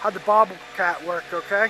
How the bobble cat work, okay?